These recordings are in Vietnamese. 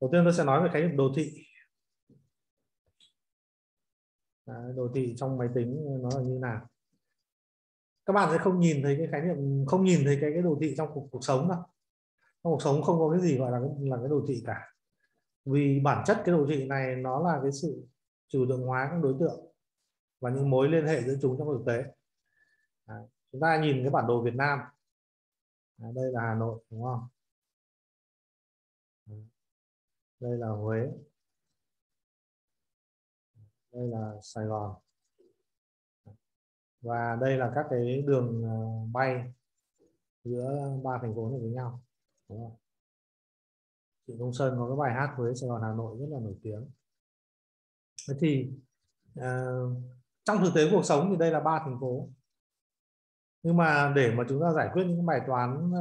đầu tiên tôi sẽ nói về khái niệm đồ thị. Đấy, đồ thị trong máy tính nó là như nào? Các bạn sẽ không nhìn thấy cái khái niệm không nhìn thấy cái cái đồ thị trong cuộc, cuộc sống đâu. Trong cuộc sống không có cái gì gọi là là cái đồ thị cả. Vì bản chất cái đồ thị này nó là cái sự trừu tượng hóa các đối tượng và những mối liên hệ giữa chúng trong thực tế. Đấy. chúng ta nhìn cái bản đồ Việt Nam. Đấy, đây là Hà Nội đúng không? Đây là Huế. Đây là Sài Gòn. Và đây là các cái đường ờ, bay giữa ba thành phố này với nhau. Đúng không? chị Công Sơn có cái bài hát Huế Sài Gòn Hà Nội rất là nổi tiếng. Thế thì uh, trong thực tế cuộc sống thì đây là ba thành phố. Nhưng mà để mà chúng ta giải quyết những bài toán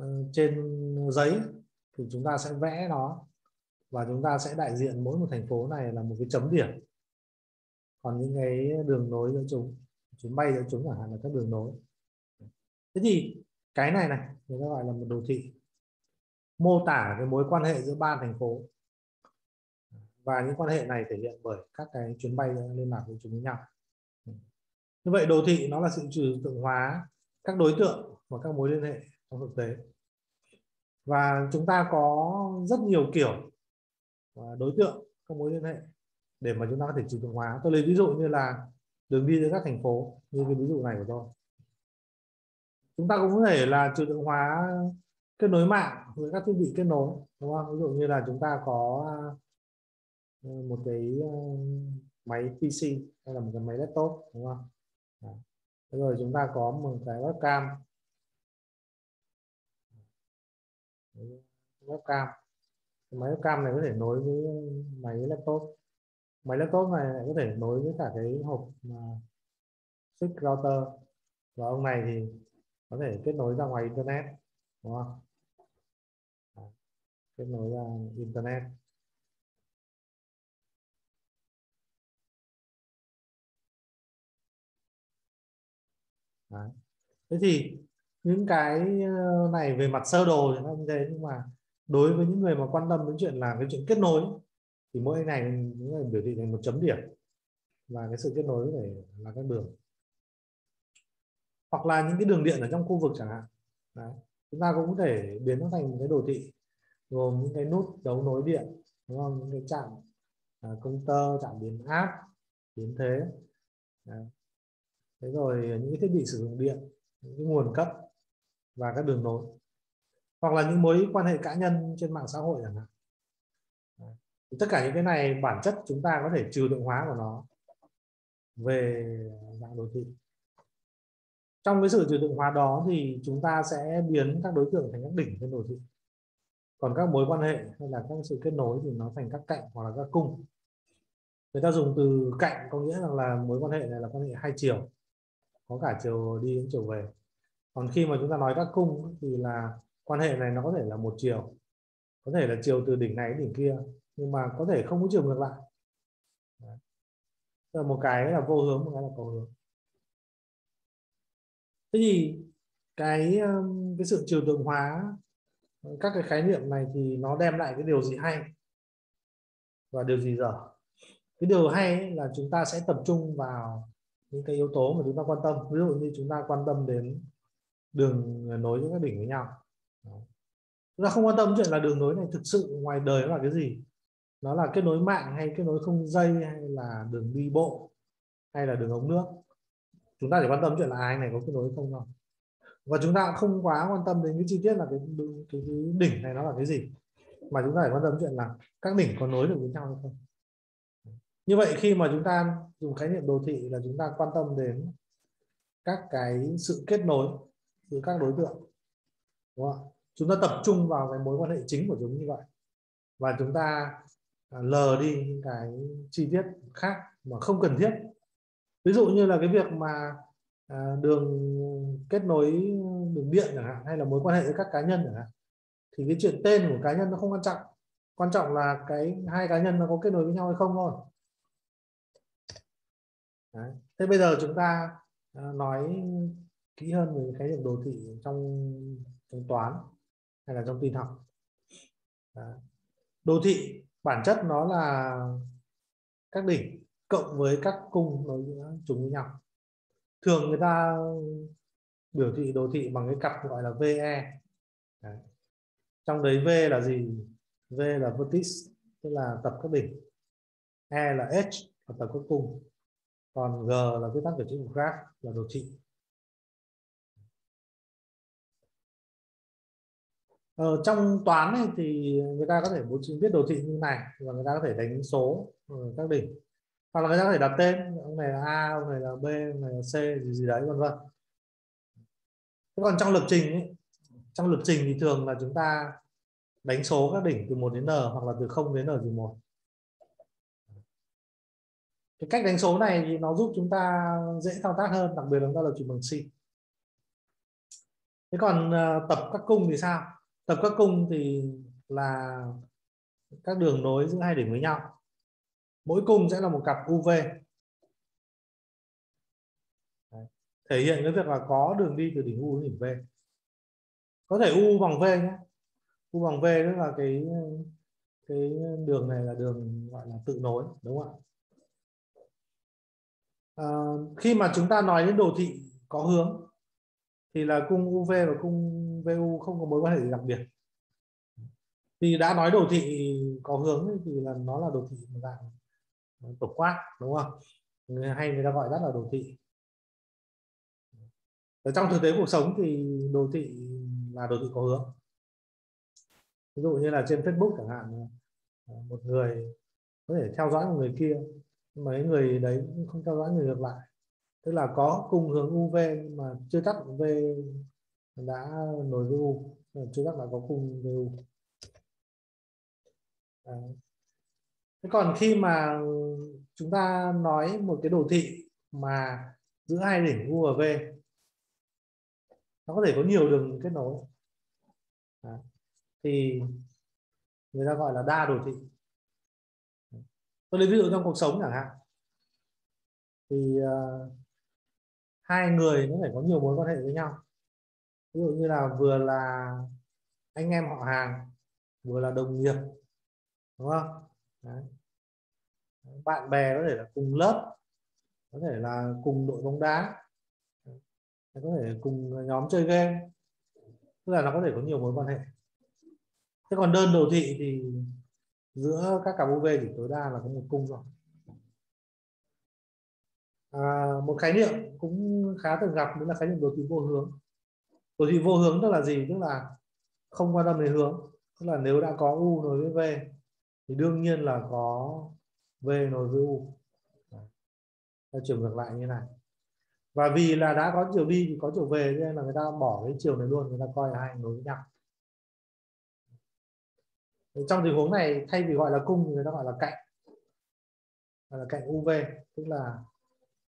uh, trên giấy thì chúng ta sẽ vẽ nó và chúng ta sẽ đại diện mỗi một thành phố này là một cái chấm điểm. Còn những cái đường nối giữa chúng, chuyến bay giữa chúng chẳng hạn là các đường nối. Thế thì cái này này, người ta gọi là một đồ thị. Mô tả cái mối quan hệ giữa ba thành phố. Và những quan hệ này thể hiện bởi các cái chuyến bay liên lạc với chúng với nhau. Như vậy đồ thị nó là sự trừ tượng hóa các đối tượng và các mối liên hệ trong thực tế. Và chúng ta có rất nhiều kiểu đối tượng các mối liên hệ để mà chúng ta có thể trừ tượng hóa. Tôi lấy ví dụ như là đường đi giữa các thành phố như cái ví dụ này của tôi. Chúng ta cũng có thể là trừ tượng hóa kết nối mạng với các thiết bị kết nối, đúng không? Ví dụ như là chúng ta có ờ, một cái ờ, máy PC hay là một cái máy laptop, đúng không? Rồi chúng ta có một cái webcam. Webcam máy webcam này có thể nối với máy laptop. Máy laptop này có thể nối với cả cái hộp à, switch router. Và ông này thì có thể kết nối ra ngoài internet, đúng không? Kết nối ra internet. Đấy. thế thì những cái ờ, này về mặt sơ đồ thì nó như thế, nhưng mà đối với những người mà quan tâm đến chuyện là cái chuyện kết nối thì mỗi này những người biểu thị thành một chấm điểm. Và cái sự kết nối này là các đường. Hoặc là những cái đường điện ở trong khu vực chẳng hạn. Đấy. chúng ta cũng có thể biến nó thành một cái đồ thị gồm những cái nút đấu nối điện đúng không? Những cái chạm à, công tơ chạm biến áp biến thế. Đấy. thế rồi những cái thiết bị sử dụng điện những cái nguồn cấp và các đường nối hoặc là những mối quan hệ cá nhân trên mạng xã hội chẳng hạn. Tất cả những cái này bản chất chúng ta có thể trừ lượng hóa của nó về dạng đồ thị. Trong cái sự trừ lượng hóa đó thì chúng ta sẽ biến các đối tượng thành các đỉnh trên đồ thị. Còn các mối quan hệ hay là các sự kết nối thì nó thành các cạnh hoặc là các cung. Người ta dùng từ cạnh có nghĩa là, là mối quan hệ này là quan hệ hai chiều. Có cả chiều đi đến chiều về. Còn khi mà chúng ta nói các cung thì là quan hệ này nó có thể là một chiều, có thể là chiều từ đỉnh này đến đỉnh kia, nhưng mà có thể không có chiều ngược lại. Đấy. một cái là vô hướng, một cái là có hướng. Thế thì cái um, cái sự trừu tượng hóa, các cái khái niệm này thì nó đem lại cái điều gì hay và điều gì dở? Cái điều hay là chúng ta sẽ tập trung vào những cái yếu tố mà chúng ta quan tâm. Ví dụ như chúng ta quan tâm đến đường nối giữa các đỉnh với nhau chúng ta không quan tâm chuyện là đường nối này thực sự ngoài đời nó là cái gì. Nó là kết nối mạng hay kết nối không dây hay là đường đi bộ hay là đường ống nước. Chúng ta chỉ quan tâm chuyện là ai này có kết nối không thôi và chúng ta cũng không quá quan tâm đến cái chi tiết là cái, cái, cái đỉnh này nó là cái gì. Mà chúng ta phải quan tâm chuyện là các đỉnh có nối được với nhau hay không. Như vậy khi mà chúng ta dùng khái niệm đồ thị là chúng ta quan tâm đến các cái sự kết nối giữa các đối tượng. Đúng không? Chúng ta tập trung vào cái mối quan hệ chính của chúng như vậy. Và chúng ta à, lờ đi những cái chi tiết khác mà không cần thiết. Ví dụ như là cái việc mà à, đường kết nối đường điện chẳng hạn, hay là mối quan hệ với các cá nhân chẳng hạn, thì cái chuyện tên của cá nhân nó không quan trọng. Quan trọng là cái hai cá nhân nó có kết nối với nhau hay không thôi. Đấy. thế bây giờ chúng ta à, nói kỹ hơn về khái niệm đồ thị trong trong toán hay là trong tin học. Đấy đồ thị, bản chất nó là các đỉnh cộng với các cung nối chúng với nhau. Thường người ta biểu thị đồ thị bằng cái cặp gọi là VE đấy. trong đấy V là gì? V là vertex tức là tập các đỉnh. E là edge là tập các cung. Còn G là viết tắt của chữ graph, là đồ thị. Ờ, trong toán ấy, thì người ta có thể bố trí viết đồ thị như này và người ta có thể đánh số ờ, các đỉnh. Hoặc là người ta có thể đặt tên ông này là A ông này là B ông này là C gì gì đấy vân vân. Thế còn trong lập trình ấy, trong lập trình thì thường là chúng ta đánh số các đỉnh từ 1 đến n hoặc là từ 0 đến n trừ 1 cái cách đánh số này thì nó giúp chúng ta dễ thao tác hơn đặc biệt là chúng ta lập trình bằng C. Thế còn ờ, tập các cung thì sao? Tập các cung thì là các đường nối giữa hai đỉnh với nhau. Mỗi cung sẽ là một cặp UV Đấy. thể hiện cái việc là có đường đi từ đỉnh U đến đỉnh V. Có thể U bằng V nhé. U bằng V tức là cái cái đường này là đường gọi là tự nối đúng không ạ? À, khi mà chúng ta nói đến đồ thị có hướng thì là cung UV và cung VU không có mối quan hệ gì đặc biệt. Thì đã nói đồ thị có hướng thì là nó là đồ thị dạng ờ, tổng quát, đúng không? Hay người ta gọi rất là đồ thị. Ở trong thực tế cuộc sống thì đồ thị là đồ thị có hướng. Ví dụ như là trên Facebook chẳng hạn ờ, một người có thể theo dõi một người kia mấy người đấy không theo dõi người ngược lại. Tức là có cùng hướng UV mà chưa chắc V đã nối với U. Ờ, chưa chắc là có cùng với u. Thế còn khi mà chúng ta nói một cái đồ thị mà giữa hai đỉnh U và V nó có thể có nhiều đường kết nối. À. thì người ta gọi là đa đồ thị. Tôi lấy ví dụ trong cuộc sống chẳng hạn. Thì uh, hai người nó phải có nhiều mối quan hệ với nhau ví dụ như là vừa là anh em họ hàng vừa là đồng nghiệp đúng không Đấy. bạn bè có thể là cùng lớp có thể là cùng đội bóng đá có thể cùng nhóm chơi game tức là nó có thể có nhiều mối quan hệ thế còn đơn đồ thị thì giữa các cặp UV chỉ tối đa là có một cung rồi. à, một khái niệm cũng khá thường gặp đó là khái niệm đồ thị vô hướng rồi thì vô hướng tức là gì? Tức là không quan tâm đến hướng. Tức là nếu đã có u nối với v thì đương nhiên là có v nối với u. Ta chiều ngược lại như này. Và vì là đã có chiều đi thì có chiều về nên là người ta bỏ cái chiều này luôn người ta coi là hai nối với nhau. Trong tình huống này thay vì gọi là cung thì người ta gọi là cạnh. Gọi là cạnh uv tức là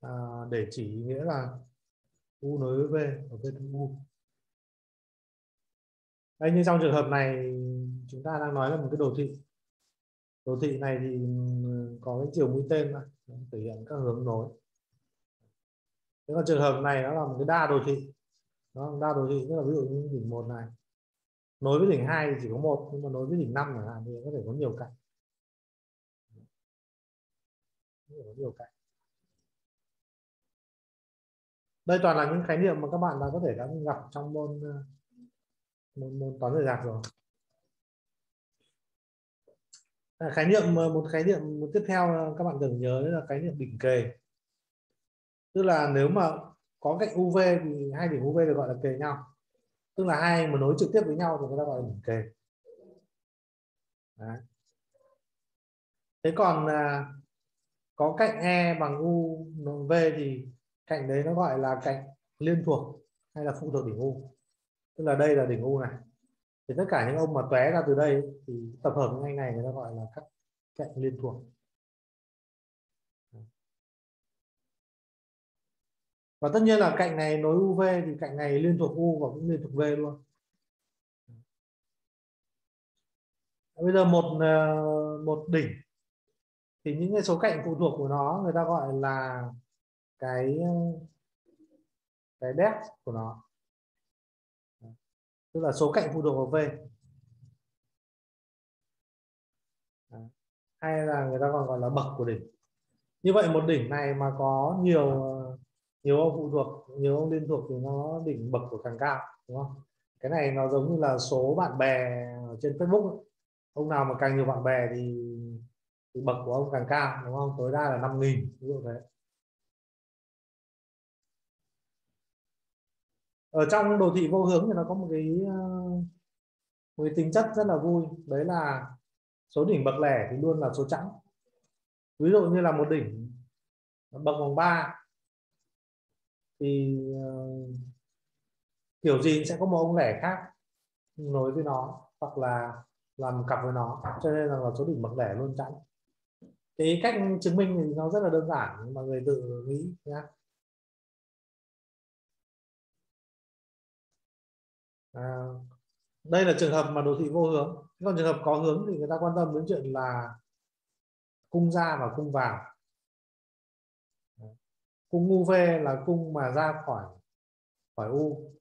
à, để chỉ nghĩa là u nối với v ở bên u đây, như trong trường hợp này, chúng ta đang nói là một cái đồ thị. Đồ thị này thì ừ, có cái chiều mũi tên mà, thể hiện các hướng nối. Thế còn trường hợp này nó là một cái đa đồ thị. Nó đa đồ thị, tức là ví dụ như đỉnh một này. Nối với đỉnh hai thì chỉ có một, nhưng mà nối với đỉnh năm chẳng hạn thì có thể có nhiều cạnh. Có nhiều cạnh. Đây toàn là những khái niệm mà các bạn đã có thể đã gặp trong môn môn, môn toán rời rạc rồi. À, khái niệm ờ, một khái niệm một tiếp theo ờ, các bạn cần nhớ là khái niệm đỉnh kề. Tức là nếu mà có cạnh UV thì hai điểm UV được gọi là kề nhau. Tức là hai mà nối trực tiếp với nhau thì người ta gọi là đỉnh kề. Đấy. thế còn à, có cạnh E bằng U V thì cạnh đấy nó gọi là cạnh liên thuộc hay là phụ thuộc đỉnh U tức là đây là đỉnh U này. Thì tất cả những ông mà tóe ra từ đây thì tập hợp những anh này người ta gọi là các cạnh liên thuộc. Và tất nhiên là cạnh này nối UV thì cạnh này liên thuộc U và cũng liên thuộc V luôn. Bây giờ một ờ, một đỉnh. Thì những cái số cạnh phụ thuộc của nó người ta gọi là cái ờ, cái depth của nó tức là số cạnh phụ thuộc vào V. Hay là người ta còn gọi là bậc của đỉnh. Như vậy một đỉnh này mà có nhiều nhiều ông phụ thuộc nhiều ông liên thuộc thì nó đỉnh bậc của càng cao đúng không? Cái này nó giống như là số bạn bè trên Facebook ông nào mà càng nhiều bạn bè thì, thì bậc của ông càng cao đúng không? Tối đa là năm nghìn ví dụ thế. Ở trong đồ thị vô hướng thì nó có một cái ờ, một cái tính chất rất là vui. Đấy là số đỉnh bậc lẻ thì luôn là số chẵn. Ví dụ như là một đỉnh bậc vòng 3 thì uh, kiểu gì sẽ có một ông lẻ khác nối với nó hoặc là làm cặp với nó. Cho nên là số đỉnh bậc lẻ luôn chẵn. Cái cách chứng minh thì nó rất là đơn giản mà người tự nghĩ nhá. À, đây là trường hợp mà đồ thị vô hướng. Còn trường hợp có hướng thì người ta quan tâm đến chuyện là cung ra và cung vào. Cung UV là cung mà ra khỏi khỏi U.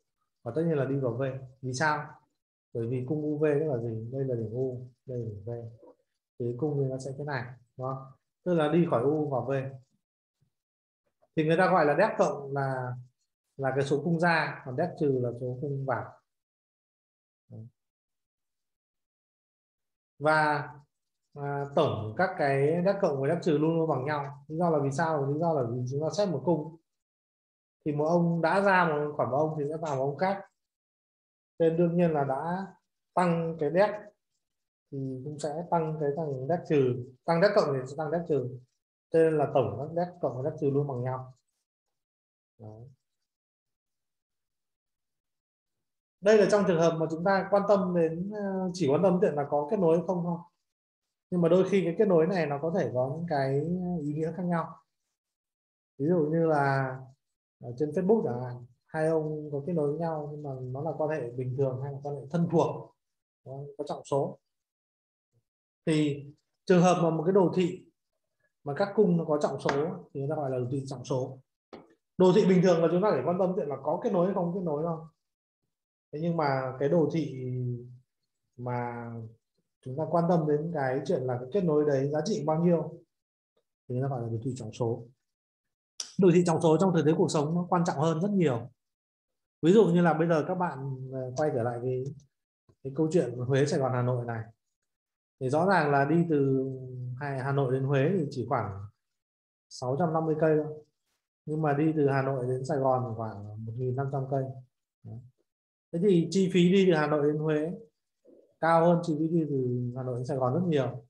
Và tất nhiên là đi vào V. Vì sao? Bởi vì cung UV tức là gì? Đây là đỉnh U đây là đỉnh V. Thì cung thì nó sẽ thế này đúng không? Tức là đi khỏi U vào V. Thì người ta gọi là đét cộng là là cái số cung ra còn đét trừ là số cung vào và à, tổng các cái đắc cộng và đắc trừ luôn luôn bằng nhau. Lý do là vì sao? Lý do là vì chúng ta xét một cung. Thì một ông đã ra một khỏi một ông thì sẽ vào một ông khác. Nên đương nhiên là đã tăng cái đét thì cũng sẽ tăng cái thằng đét trừ. Tăng đét cộng thì sẽ tăng đét trừ. Nên là tổng các đét cộng và đét trừ luôn bằng nhau. Đấy. Đây là trong trường hợp mà chúng ta quan tâm đến ờ, chỉ quan tâm chuyện là có kết nối không thôi. Nhưng mà đôi khi cái kết nối này nó có thể có những cái ờ, ý nghĩa khác nhau. Ví dụ như là ở trên Facebook chẳng hạn, hai ông có kết nối với nhau nhưng mà nó là quan hệ bình thường hay là quan hệ thân thuộc, có trọng số. Thì trường hợp mà một cái đồ thị mà các cung nó có trọng số thì người ta gọi là đồ thị trọng số. Đồ thị bình thường là chúng ta phải quan tâm chuyện là có kết nối hay không kết nối không thế nhưng mà cái đồ thị mà chúng ta quan tâm đến cái chuyện là cái kết nối đấy giá trị bao nhiêu, thì nó gọi là đồ thị trọng số. Đồ thị trọng số trong thực tế cuộc sống nó quan trọng hơn rất nhiều. Ví dụ như là bây giờ các bạn ờ, quay trở lại cái cái câu chuyện Huế Sài Gòn Hà Nội này. Thì rõ ràng là đi từ Hà Nội đến Huế thì chỉ khoảng 650 cây thôi. Nhưng mà đi từ Hà Nội đến Sài Gòn thì khoảng 1.500 cây thế thì chi phí đi từ Hà Nội đến Huế, cao hơn chi phí đi từ Hà Nội đến Sài Gòn rất nhiều.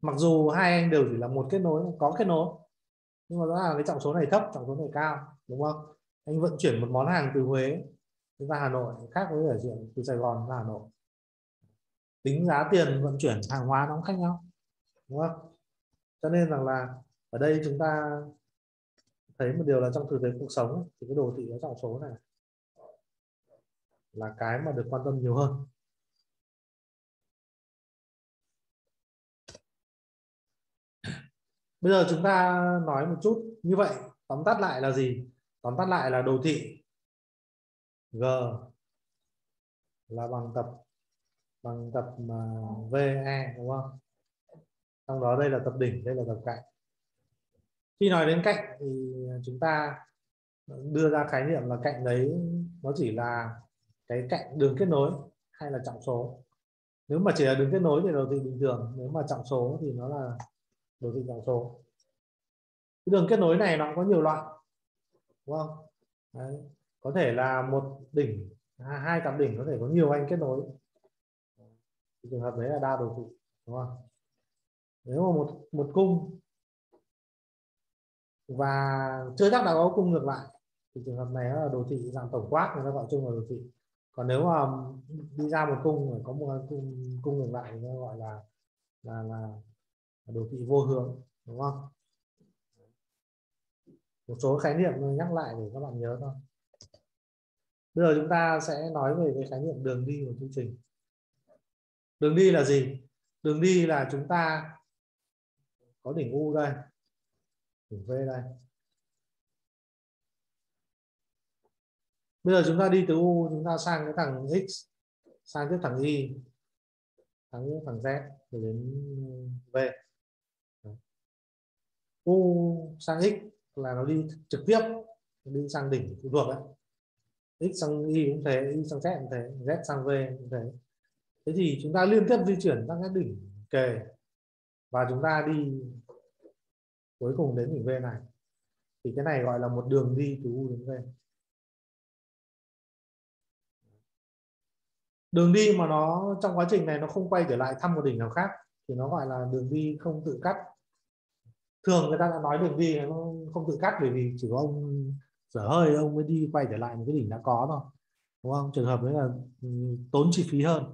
Mặc dù hai anh đều chỉ là một kết nối, có kết nối, nhưng mà rõ ràng cái trọng số này thấp, trọng số này cao, đúng không? Anh vận chuyển một món hàng từ Huế ra Hà Nội khác với ở chuyện từ Sài Gòn ra Hà Nội. Tính giá tiền vận chuyển hàng hóa nó cũng khác nhau, đúng không? Cho nên rằng là ở đây chúng ta thấy một điều là trong thực tế cuộc sống thì cái đồ thị nó trọng số này là cái mà được quan tâm nhiều hơn. Bây giờ chúng ta nói một chút như vậy, tóm tắt lại là gì? Tóm tắt lại là đồ thị. G là bằng tập bằng tập mà ve đúng không? Trong đó đây là tập đỉnh, đây là tập cạnh. Khi nói đến cạnh thì chúng ta đưa ra khái niệm là cạnh đấy nó chỉ là cái cạnh đường kết nối hay là trọng số. Nếu mà chỉ là đường kết nối thì đồ thị bình thường, nếu mà trọng số thì nó là đồ thị trọng số. Cái đường kết nối này nó có nhiều loại, đúng không? Đấy. có thể là một đỉnh à, hai cặp đỉnh có thể có nhiều anh kết nối. Trường hợp đấy là đa đồ thị, đúng không? Nếu mà một một cung và chưa chắc đã có cung ngược lại, thì trường hợp này là đồ thị dạng tổng quát, người ta gọi chung là đồ thị còn nếu mà đi ra một cung phải có một cung cung ngược lại thì gọi là là là đồ thị vô hướng, đúng không? Một số khái niệm nhắc lại để các bạn nhớ thôi. Bây giờ chúng ta sẽ nói về cái khái niệm đường đi của chương trình. Đường đi là gì? Đường đi là chúng ta có đỉnh u đây, đỉnh v đây. Bây giờ chúng ta đi từ u, chúng ta sang cái thằng x, sang cái thằng y, thằng thằng Z, rồi đến ờ, V. U sang X là nó đi trực tiếp đi sang đỉnh phụ thuộc đấy. X sang Y cũng thế, Y sang Z cũng thế, Z sang V cũng thế. Thế thì chúng ta liên tiếp di chuyển sang các đỉnh kề và chúng ta đi cuối cùng đến đỉnh V này. Thì cái này gọi là một đường đi từ U đến V. đường đi mà nó, trong quá trình này nó không quay trở lại thăm một đỉnh nào khác, thì nó gọi là đường đi không tự cắt. Thường người ta đã nói đường đi nó không tự cắt bởi vì chỉ có ông dở hơi, ông mới đi quay trở lại một cái đỉnh đã có thôi. Đúng không? Trường hợp đấy là ừ, tốn chi phí hơn.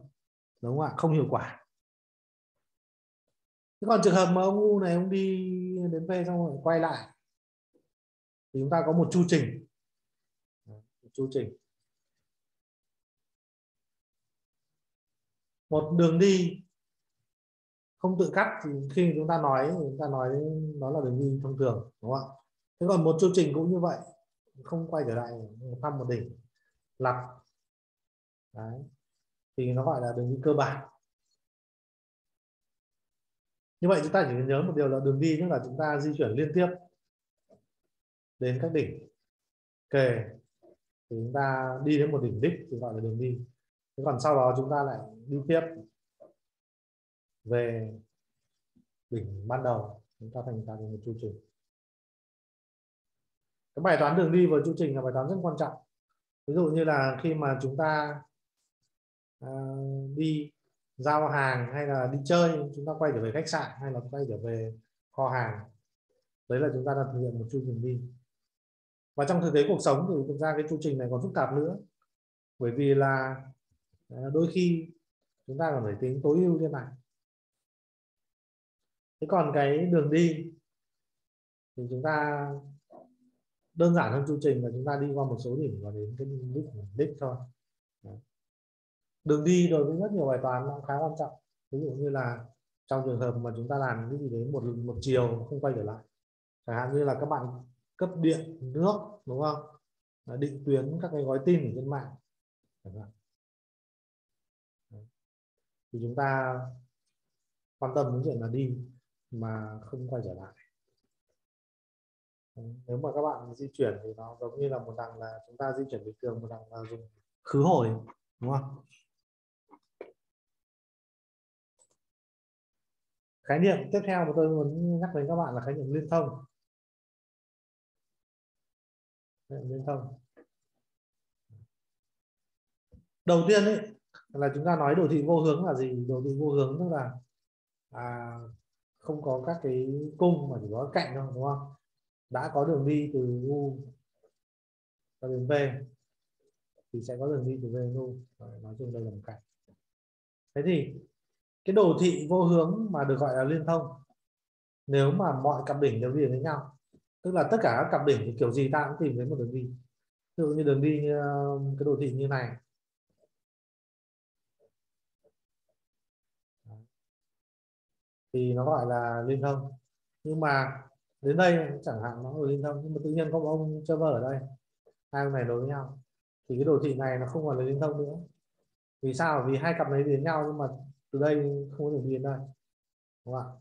Đúng không ạ? Không hiệu quả. Thế còn trường hợp mà ông ngu này, ông đi đến về xong rồi quay lại, thì chúng ta có một chu trình. Một chu trình. Một đường đi không tự cắt thì khi chúng ta nói chúng ta nói nó là đường đi thông thường, đúng không ạ? Thế còn một chu trình cũng như vậy, không quay trở lại, thăm một đỉnh lặp Đấy. thì nó gọi là đường đi cơ bản. Như vậy chúng ta chỉ nhớ một điều là đường đi tức là chúng ta di chuyển liên tiếp đến các đỉnh. Kề, thì chúng ta đi đến một đỉnh đích thì gọi là đường đi thế còn sau đó chúng ta lại đi tiếp về đỉnh ban đầu. Chúng ta thành tạo một chu trình. Cái bài toán đường đi và chu trình là bài toán rất quan trọng. Ví dụ như là khi mà chúng ta uh, đi giao hàng hay là đi chơi chúng ta quay trở về khách sạn hay là quay trở về kho hàng đấy là chúng ta đã thực hiện một chu trình đi. Và trong thực tế cuộc sống thì thực ra cái chu trình này còn phức tạp nữa. Bởi vì là đôi khi chúng ta còn phải tính tối ưu thế này thế còn cái đường đi thì chúng ta đơn giản hơn chu trình là chúng ta đi qua một số điểm và đến cái đích đích thôi. Đường đi đối với rất nhiều bài toán nó khá quan trọng. Ví dụ như là trong trường hợp mà chúng ta làm cái gì đấy một một chiều không quay trở lại. Chẳng hạn như là các bạn cấp điện, nước, đúng không? Định tuyến các cái gói tin ở trên mạng thì chúng ta quan tâm đến chuyện là đi mà không quay trở lại. Nếu mà các bạn di chuyển thì nó giống như là một đằng là chúng ta di chuyển bình thường, một đằng là dùng khứ hồi, đúng không? Khái niệm tiếp theo mà tôi muốn nhắc đến các bạn là khái niệm liên thông. Liên thông. Đầu tiên ấy là chúng ta nói đồ thị vô hướng là gì? Đồ thị vô hướng tức là à, không có các cái cung mà chỉ có cạnh thôi đúng không? Đã có đường đi từ u cho đến v thì sẽ có đường đi từ v đến u nói chung đây là một cạnh thế thì cái đồ thị vô hướng mà được gọi là liên thông nếu mà mọi cặp đỉnh đều đi với nhau tức là tất cả các cặp đỉnh thì kiểu gì ta cũng tìm thấy một đường đi. Ví dụ như đường đi như, cái đồ thị như này thì nó gọi là liên thông. Nhưng mà đến đây chẳng hạn nó là liên thông nhưng mà tự nhiên có một ông server ở đây hai ông này đối với nhau. Thì cái đồ thị này nó không còn là liên thông nữa. Vì sao? Vì hai cặp này đến nhau nhưng mà từ đây không có đường đi đến đây. Đúng không ạ?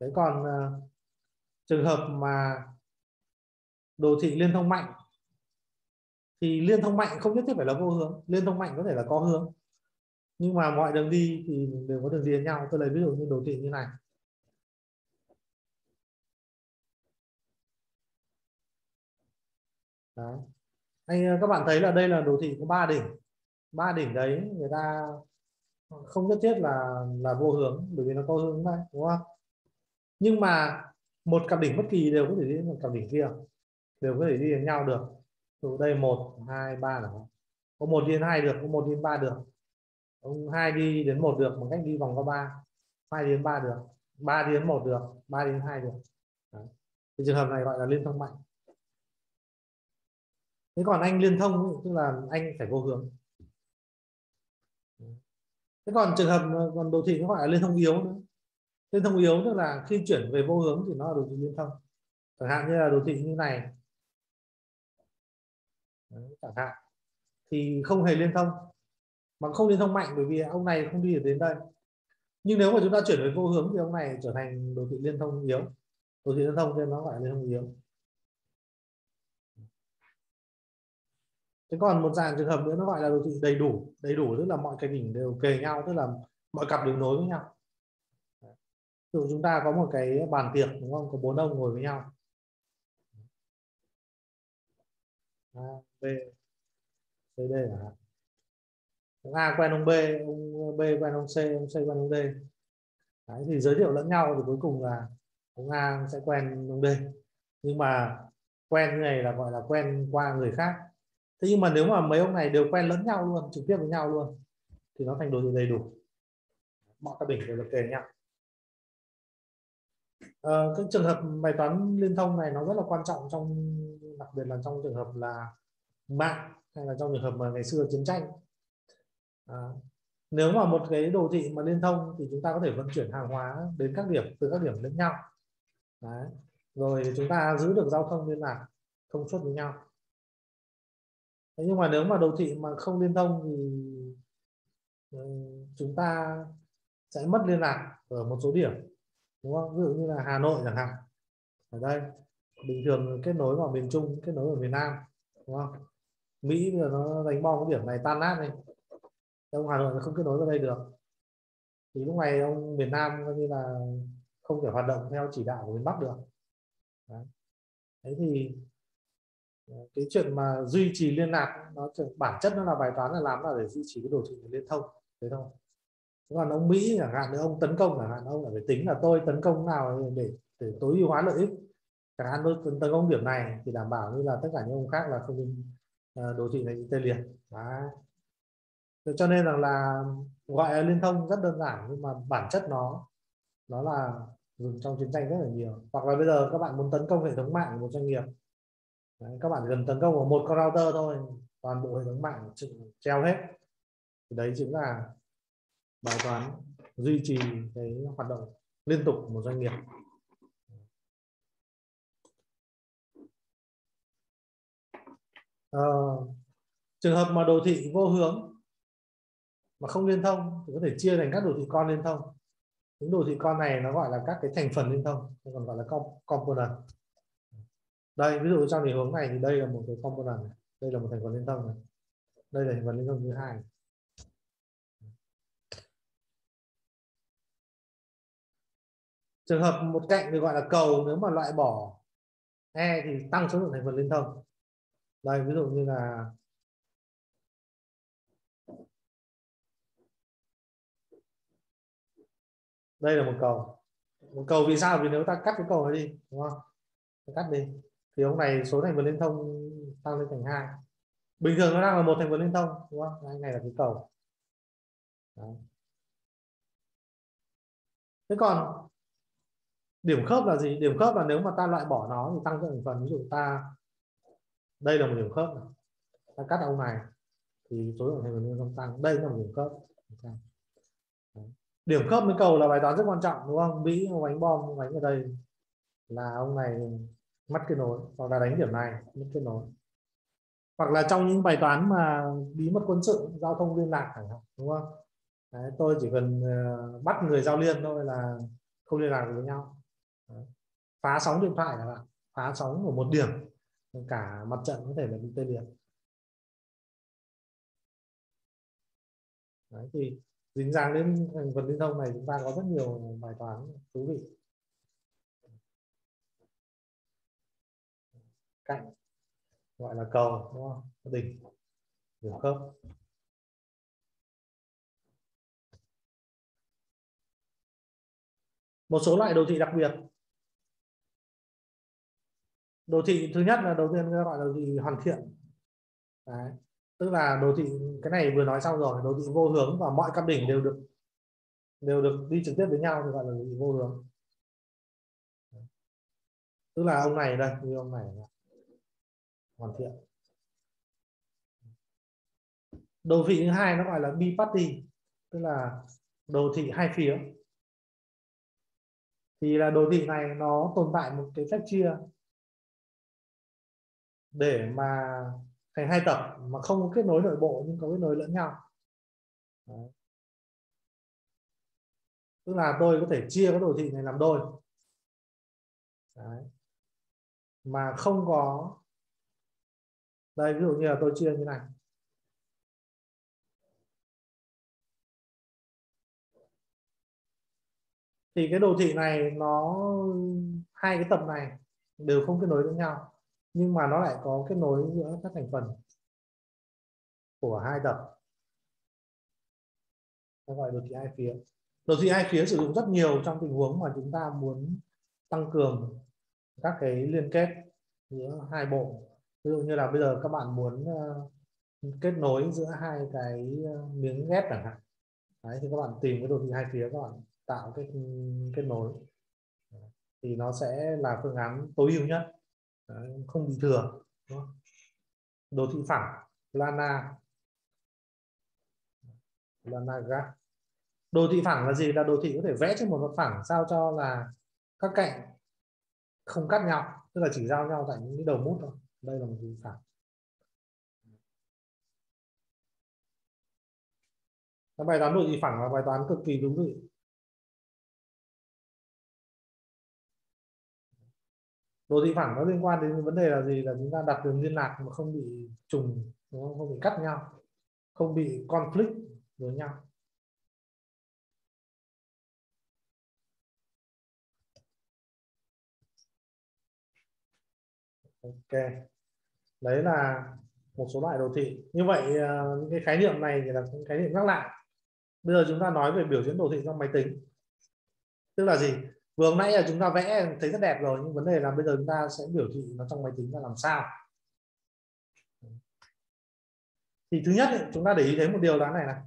Đấy còn uh, trường hợp mà đồ thị liên thông mạnh thì liên thông mạnh không nhất thiết phải là vô hướng, liên thông mạnh có thể là có hướng. Nhưng mà mọi đường đi thì đều có đường đi đến nhau. Tôi lấy ví dụ như đồ thị như này. Đấy. anh ờ, các bạn thấy là đây là đồ thị có ba đỉnh. Ba đỉnh đấy người ta không nhất thiết là là vô hướng, bởi vì nó có hướng đây đúng không? Nhưng mà một cặp đỉnh bất kỳ đều có thể đi đến một cặp đỉnh kia, đều có thể đi đến nhau được từ đây một, hai, ba là có một liên hai được, có một liên ba được. Ông hai đi đến một được bằng cách đi vòng qua ba. Hai đi đến ba được, ba đi đến một được, ba đi đến hai được. Đấy. Thì trường hợp này gọi là liên thông mạnh. Thế còn anh liên thông tức là anh phải vô hướng. Thế còn trường hợp còn đồ thị nó gọi là liên thông yếu nữa. Liên thông yếu tức là khi chuyển về vô hướng thì nó là đồ thị liên thông. Chẳng hạn như là đồ thị như này. Đấy, chẳng hạn. Thì không hề liên thông mà không liên thông mạnh bởi vì ông này không đi được đến đây. Nhưng nếu mà chúng ta chuyển về vô hướng thì ông này trở thành đồ thị liên thông yếu. Đồ thị liên thông nên nó gọi là liên thông yếu. Thế còn một dạng trường hợp nữa nó gọi là đồ thị đầy đủ. Đầy đủ tức là mọi cái đỉnh đều kề nhau tức là mọi cặp đều nối với nhau. Ví dụ chúng ta có một cái bàn tiệc đúng không? Có bốn ông ngồi với nhau. A, B CD hả? ông A quen ông B ông B quen ông C ông C quen ông D. Đấy, thì giới thiệu lẫn nhau thì cuối cùng là ông A sẽ quen ông D. Nhưng mà quen như này là gọi là quen qua người khác. Thế nhưng mà nếu mà mấy ông này đều quen lẫn nhau luôn trực tiếp với nhau luôn thì nó thành đồ thị đầy đủ. Mọi các đỉnh đều được kề nhau. À, cái trường hợp bài toán liên thông này nó rất là quan trọng trong đặc biệt là trong trường hợp là mạng hay là trong trường hợp mà ngày xưa chiến tranh. À, nếu mà một cái đồ thị mà liên thông thì chúng ta có thể vận chuyển hàng hóa đến các điểm từ các điểm lẫn nhau. Đấy. rồi chúng ta giữ được giao thông liên lạc thông suốt với nhau. Thế nhưng mà nếu mà đồ thị mà không liên thông thì ừ, chúng ta sẽ mất liên lạc ở một số điểm đúng không? Ví dụ như là Hà Nội chẳng hạn. Ở đây bình thường kết nối vào miền Trung kết nối ở miền Nam đúng không? Mỹ bây giờ nó đánh bom cái điểm này tan nát này. Ông Hà Nội không kết nối vào đây được. Thì lúc này ông miền Nam coi như là không thể hoạt động theo chỉ đạo của miền Bắc được. Đấy. thế thì ờ, cái chuyện mà duy trì liên lạc, nó bản chất nó là bài toán là làm là để duy trì cái đồ thị liên thông, thế thôi. Còn ông Mỹ chẳng hạn, nếu ông tấn công chẳng hạn, ông phải tính là tôi tấn công nào để để tối ưu hóa lợi ích. Chẳng hạn tôi tấn công điểm này thì đảm bảo như là tất cả những ông khác là không Ờ, đồ thị này tê liệt Đấy. Cho nên rằng là gọi là liên thông rất đơn giản nhưng mà bản chất nó nó là dùng trong chiến tranh rất là nhiều. Hoặc là bây giờ các bạn muốn tấn công hệ thống mạng của một doanh nghiệp. Đấy, các bạn cần tấn công vào một con router thôi toàn bộ hệ thống mạng treo hết. Thì đấy chính là bài toán duy trì cái hoạt động liên tục của một doanh nghiệp. Ờ, trường hợp mà đồ thị vô hướng mà không liên thông thì có thể chia thành các đồ thị con liên thông. Những đồ thị con này nó gọi là các cái thành phần liên thông còn gọi là component. Đây, ví dụ trong tình huống này thì đây là một cái component này. đây là một thành phần liên thông này, đây là thành phần liên thông thứ hai. Trường hợp một cạnh được gọi là cầu, nếu mà loại bỏ e thì tăng số lượng thành phần liên thông đây, ví dụ như là đây là một cầu. Một cầu vì sao? Vì nếu ta cắt cái cầu này đi, đúng không? Ta cắt đi. Thì ông này, số thành phần liên thông tăng lên thành hai. Bình thường nó đang là một thành phần liên thông, đúng không? Đây, này là cái cầu. Đấy. thế còn điểm khớp là gì? Điểm khớp là nếu mà ta loại bỏ nó thì tăng thành phần. Ví dụ ta đây là một điểm khớp này. ta cắt ông này thì số lượng thành phần liên thông tăng. Đây là một điểm khớp. Điểm khớp với cầu là bài toán rất quan trọng đúng không? Mỹ ông đánh bom ông đánh ở đây. Là ông này mất kết nối hoặc là đánh điểm này mất kết nối. Hoặc là trong những bài toán mà bí mật quân sự giao thông liên lạc chẳng hạn đúng không? Đấy, tôi chỉ cần uh, bắt người giao liên thôi là không liên lạc với nhau. Đấy. phá sóng điện thoại là bạn phá sóng ở một điểm cả mặt trận có thể là bị tê liệt. Đấy, thì dính dáng đến thành phần liên thông này chúng ta có rất nhiều bài toán thú vị. Cạnh gọi là cầu đúng không? Đỉnh điểm khớp. Một số loại đồ thị đặc biệt đồ thị thứ nhất là đầu tiên gọi là đồ thị hoàn thiện. Đấy. Tức là đồ thị, cái này vừa nói xong rồi, đồ thị vô hướng và mọi các đỉnh đều được đều được đi trực tiếp với nhau thì gọi là đồ thị vô hướng. Tức là ông này đây, như ông này. Hoàn thiện. Đồ thị thứ hai nó gọi là biparty, tức là đồ thị hai phía. Thì là đồ thị này nó tồn tại một cái phép chia để mà thành hai tập mà không có kết nối nội bộ nhưng có kết nối lẫn nhau Đấy. tức là tôi có thể chia cái đồ thị này làm đôi Đấy. mà không có, đây, ví dụ như là tôi chia như này thì cái đồ thị này nó, hai cái tập này đều không kết nối với nhau nhưng mà nó lại có kết nối giữa các thành phần của hai tập. Nó gọi đồ thị hai phía. Đồ thị hai phía sử dụng rất nhiều trong tình huống mà chúng ta muốn tăng cường các cái liên kết giữa hai bộ. Ví dụ như là bây giờ các bạn muốn ờ, kết nối giữa hai cái ờ, miếng ghép chẳng hạn. Đấy, thì các bạn tìm cái đồ thị hai phía các bạn tạo cái ừ, kết nối. Thì nó sẽ là phương án tối ưu nhất. Đấy, không bị thừa đồ thị phẳng lana. Lana gap đồ thị phẳng là gì? Là đồ thị có thể vẽ trên một mặt phẳng sao cho là các cạnh không cắt nhau tức là chỉ giao nhau tại những cái đầu mút thôi. Đây là một đồ thị phẳng cái bài toán đồ thị phẳng là bài toán cực kỳ đúng vị. Đồ thị phẳng nó liên quan đến vấn đề là gì? Là chúng ta đặt đường liên lạc mà không bị trùng không? Không bị cắt nhau, không bị conflict với nhau. Ok. Đấy là một số loại đồ thị như vậy ờ, những cái khái niệm này thì là những khái niệm nhắc lại. Bây giờ chúng ta nói về biểu diễn đồ thị trong máy tính. Tức là gì? Vừa nãy là chúng ta vẽ thấy rất đẹp rồi nhưng vấn đề là bây giờ chúng ta sẽ biểu thị nó trong máy tính là làm sao. Thì thứ nhất ấy, chúng ta để ý thấy một điều là này này.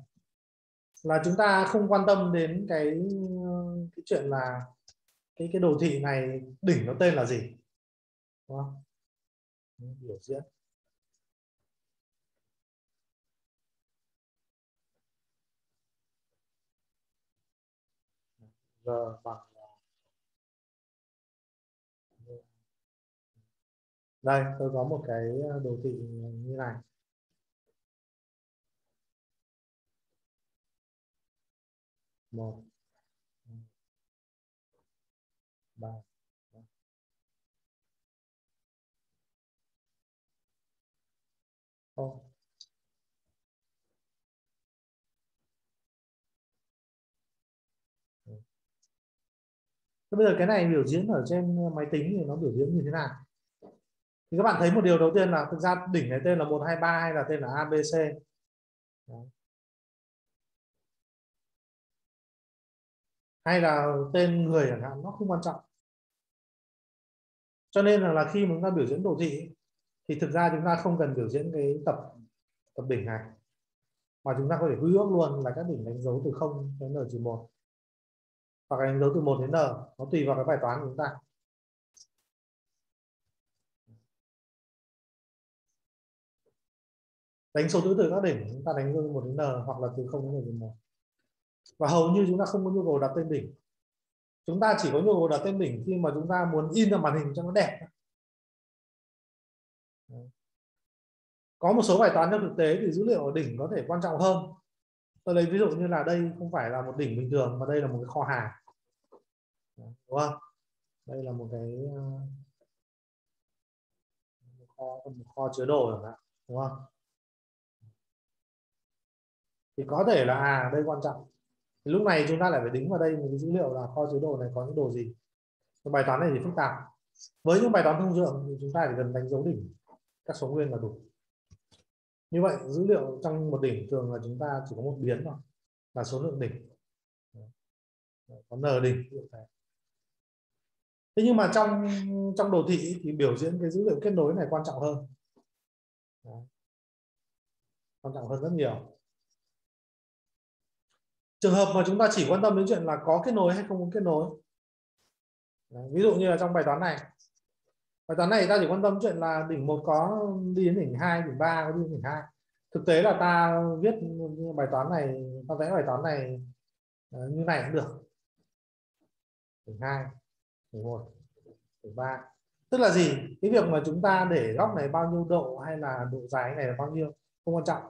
Là chúng ta không quan tâm đến cái cái chuyện là cái cái đồ thị này đỉnh nó tên là gì đúng không? Biểu diễn. G bằng đây, tôi có một cái ờ, đồ thị như này. Một, ba oh. bây giờ cái này biểu diễn ở trên máy tính thì nó biểu diễn như thế nào? Thì các bạn thấy một điều đầu tiên là thực ra đỉnh này tên là 123 hay là tên là ABC Đấy. hay là tên người chẳng hạn nó không quan trọng. Cho nên là, là khi mà chúng ta biểu diễn đồ thị thì thực ra chúng ta không cần biểu diễn cái tập tập đỉnh này. Mà chúng ta có thể quy ước luôn là các đỉnh đánh dấu từ 0 đến n trừ một. Hoặc đánh dấu từ 1 đến n nó tùy vào cái bài toán của chúng ta. Đánh số thứ tự các đỉnh chúng ta đánh từ 1 đến n hoặc là từ 0 đến n đến một. Và hầu như chúng ta không có nhu cầu đặt tên đỉnh. Chúng ta chỉ có nhu cầu đặt tên đỉnh khi mà chúng ta muốn in ra màn hình cho nó đẹp. Có một số bài toán trong thực tế thì dữ liệu ở đỉnh có thể quan trọng hơn. Tôi lấy ví dụ như là đây không phải là một đỉnh bình thường mà đây là một cái kho hàng. Đúng không? Đây là một cái ờ, một kho, một kho chứa đồ đúng không? Thì có thể là à đây quan trọng. Thì lúc này chúng ta lại phải đính vào đây những cái dữ liệu là kho chứa đồ này có những đồ gì. Cái bài toán này thì phức tạp. Với những bài toán thông thường thì chúng ta chỉ cần đánh dấu đỉnh. Các số nguyên là đủ. Như vậy, dữ liệu trong một đỉnh thường là chúng ta chỉ có một biến thôi, là số lượng đỉnh. Có n đỉnh. Thế nhưng mà trong trong đồ thị thì biểu diễn cái dữ liệu kết nối này quan trọng hơn. Quan trọng hơn rất nhiều trường hợp mà chúng ta chỉ quan tâm đến chuyện là có kết nối hay không có kết nối. Đấy, ví dụ như là trong bài toán này. Bài toán này ta chỉ quan tâm chuyện là đỉnh một có đi đến đỉnh hai đỉnh ba có đi đến đỉnh hai. Thực tế là ta viết bài toán này ta vẽ bài toán này ờ, như này cũng được. Đỉnh hai đỉnh một đỉnh ba. Tức là gì? Cái việc mà chúng ta để góc này bao nhiêu độ hay là độ dài này là bao nhiêu không quan trọng.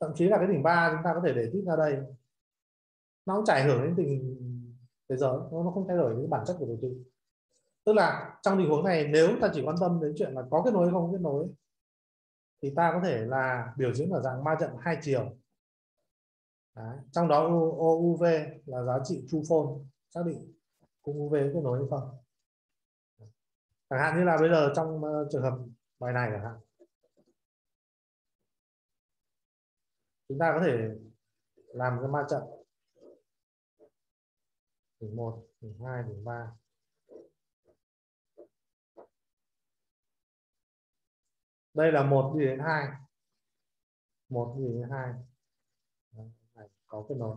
Thậm chí là cái đỉnh ba chúng ta có thể để tít ra đây nó cũng chảy hưởng đến tình thế giới, nó không thay đổi cái bản chất của đầu tư tức là trong tình huống này, nếu ta chỉ quan tâm đến chuyện là có kết nối hay không kết nối, thì ta có thể là biểu diễn ở dạng ma trận hai chiều. Đấy. trong đó OUV là giá trị true phone, xác định cùng UV kết nối hay không. Chẳng hạn như là bây giờ trong ờ, trường hợp bài này chẳng hạn. Chúng ta có thể làm cái ma trận đỉnh một đỉnh hai đỉnh ba. Đây là một đi đến hai. Một đi đến hai. Có kết nối.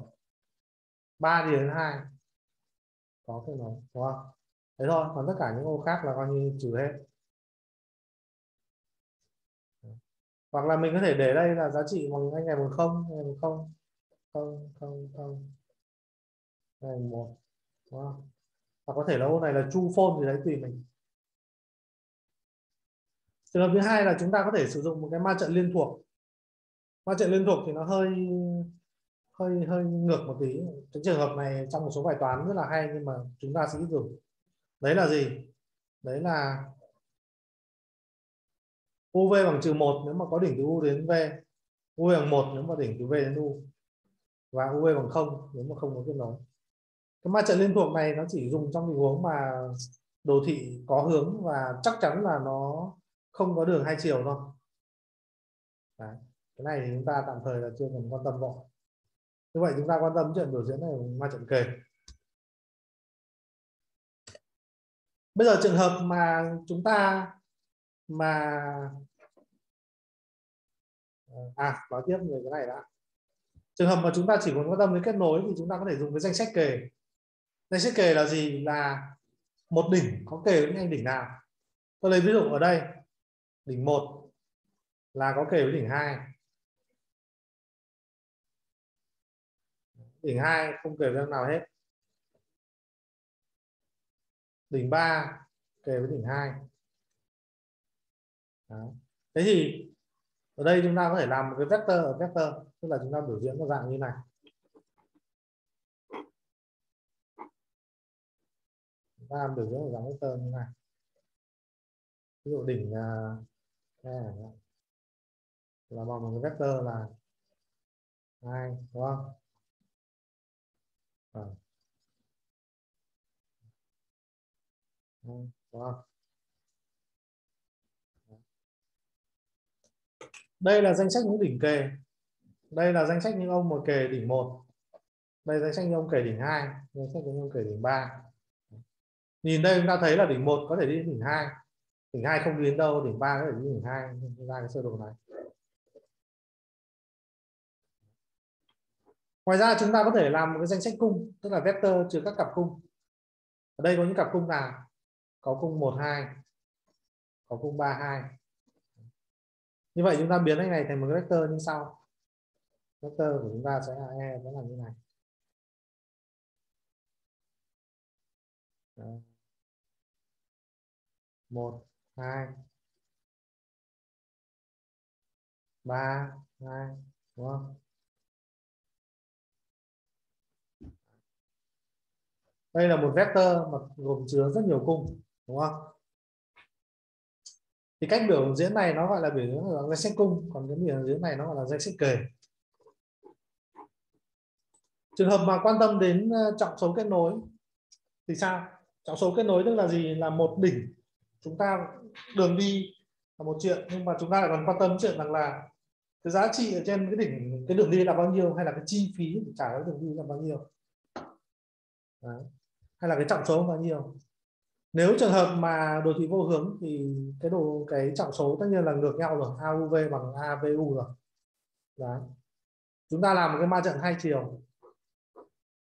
Ba đi đến hai. Có kết nối, đúng không? Thế thôi, còn tất cả những ô khác là coi như trừ hết. Hoặc là mình có thể để đây là giá trị bằng anh này bằng không, anh này bằng không. Không không không. Này một đúng không? Hoặc có thể là ô này là true phone thì đấy, tùy mình. Trường hợp thứ hai là chúng ta có thể sử dụng một cái ma trận liên thuộc. Ma trận liên thuộc thì nó hơi hơi hơi ngược một tí. Cái trường hợp này trong một số bài toán rất là hay nhưng mà chúng ta sẽ dùng. Đấy là gì? Đấy là UV bằng trừ một nếu mà có đỉnh từ U đến V. UV bằng một nếu mà đỉnh từ V đến U. Và UV bằng không nếu mà không có kết nối cái ma trận liên thuộc này nó chỉ dùng trong tình huống mà đồ thị có hướng và chắc chắn là nó không có đường hai chiều thôi. Đấy. cái này thì chúng ta tạm thời là chưa cần quan tâm vội. Như vậy chúng ta quan tâm chuyện biểu diễn này ma trận kề bây giờ trường hợp mà chúng ta, mà à nói tiếp về cái này đã. Trường hợp mà chúng ta chỉ muốn quan tâm đến kết nối thì chúng ta có thể dùng cái danh sách kề danh sẽ kề là gì? Là một đỉnh. Có kề với nhanh đỉnh nào? Tôi lấy ví dụ ở đây. Đỉnh 1 là có kề với đỉnh 2 đỉnh 2 không kề với nào hết. Đỉnh 3 kề với đỉnh 2 Đó. thế thì ở đây chúng ta có thể làm một cái vector vector, tức là chúng ta biểu diễn một dạng như này. Chúng ta biểu diễn một cái vector như này ví dụ đỉnh uh, là bằng một cái vector là hai đúng không? À. đúng không? Đây là danh sách những đỉnh kề. Đây là danh sách những ông mà kề đỉnh một. Đây là danh sách những ông kề đỉnh hai. Danh sách những ông kề đỉnh ba nhìn đây chúng ta thấy là đỉnh một có thể đi đỉnh hai. Đỉnh hai không đi đến đâu, đỉnh ba có thể đi đỉnh hai. Ra cái sơ đồ này. Ngoài ra chúng ta có thể làm một cái danh sách cung, tức là vector trừ các cặp cung. Ở đây có những cặp cung nào? Có cung một, hai. Có cung ba, hai. Như vậy chúng ta biến cái này thành một cái vector như sau. Vector của chúng ta sẽ là e sẽ là như này một, hai. Ba, hai, đúng không? Đây là một vector mà gồm chứa rất nhiều cung, đúng không? Thì cách biểu diễn này nó gọi là biểu diễn là danh sách cung, còn cái biểu diễn này nó gọi là danh sách kề. Trường hợp mà quan tâm đến ờ, trọng số kết nối thì sao? Trọng số kết nối tức là gì? Là một đỉnh chúng ta đường đi là một chuyện, nhưng mà chúng ta lại còn quan tâm chuyện rằng là cái giá trị ở trên cái đỉnh, cái đường đi là bao nhiêu, hay là cái chi phí để trả cái đường đi là bao nhiêu. Đấy. hay là cái trọng số bao nhiêu. Nếu trường hợp mà đồ thị vô hướng thì cái đồ, cái trọng số tất nhiên là ngược nhau rồi AUV bằng AVU rồi. Đấy. chúng ta làm một cái ma trận hai chiều.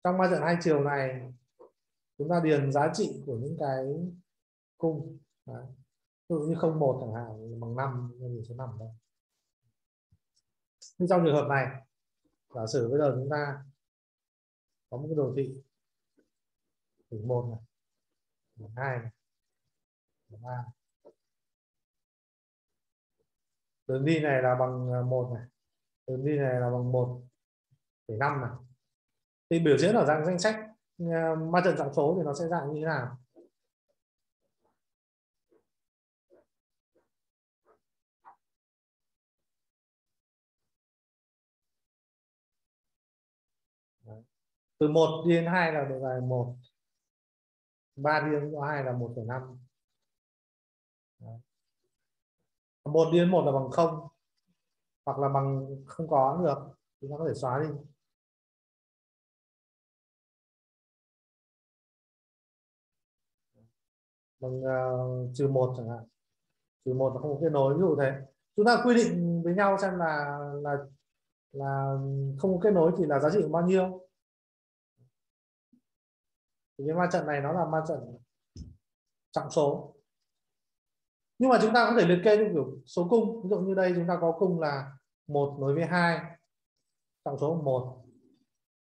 Trong ma trận hai chiều này, chúng ta điền giá trị của những cái cung. Đấy. Ví dụ như 01 chẳng hạn bằng 5 mình sẽ nằm đây. Nhưng trong trường hợp này giả sử bây giờ chúng ta có một cái đồ thị đỉnh 1 này, đỉnh 2 này, đỉnh 3 này. Đường đi này là bằng à, 1 này, đường đi này là bằng 1,5 này. Thì biểu diễn ở dạng danh sách à, ma trận dạng số thì nó sẽ dạng như thế nào? Từ 1 đi đến 2 là độ dài 1 3 đi đến 2 là 1,5 1 đi đến 1 là bằng 0 hoặc là bằng không có cũng được. Chúng ta có thể xóa đi. Bằng uh, trừ một chẳng hạn. Trừ một là không có kết nối ví dụ thế. Chúng ta quy định với nhau xem là là là không có kết nối thì là giá trị bao nhiêu? Cái ma trận này nó là ma trận trọng số. Nhưng mà chúng ta có thể liệt kê theo kiểu số cung. Ví dụ như đây chúng ta có cung là một nối với hai trọng số là một.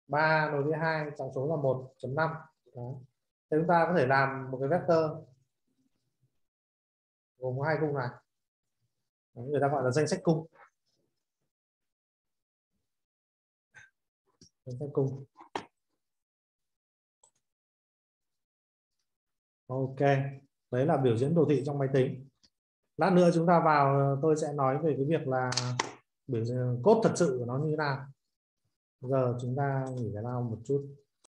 Ba nối với 2 trọng số là 1.5 thì chúng ta có thể làm một cái vector gồm hai cung này. Đấy, người ta gọi là danh sách cung. Danh sách cung. Ok, đấy là biểu diễn đồ thị trong máy tính. Lát nữa chúng ta vào, tôi sẽ nói về cái việc là biểu diễn cốt thật sự của nó như thế nào. Giờ chúng ta nghỉ cái nào một chút.